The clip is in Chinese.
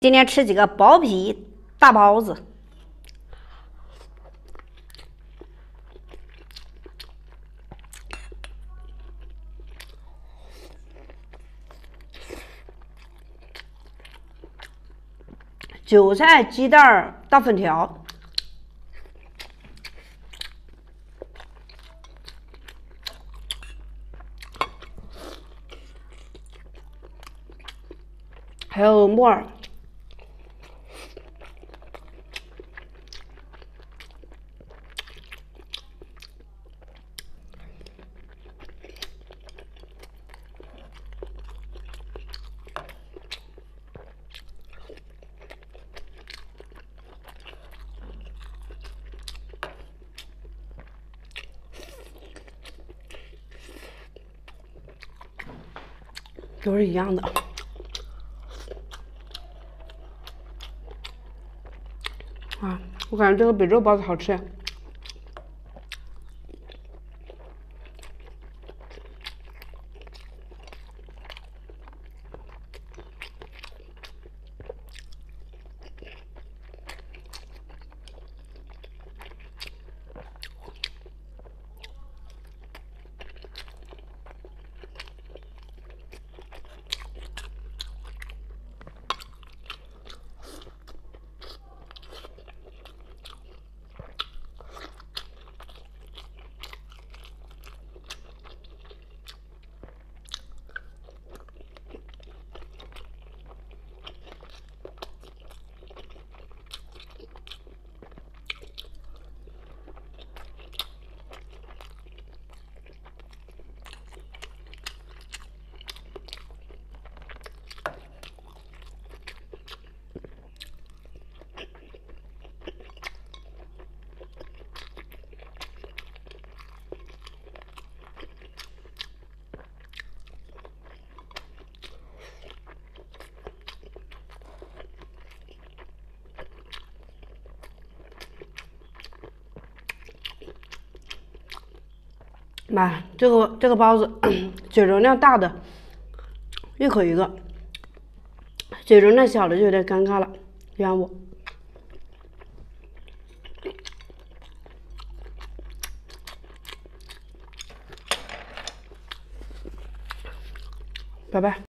今天吃几个薄皮大包子，韭菜鸡蛋大粉条，还有木耳。都是一样的，啊，我感觉这个比肉包子好吃。妈，这个这个包子嘴容量大的一口一个，嘴容量小的就有点尴尬了，原谅我。拜拜。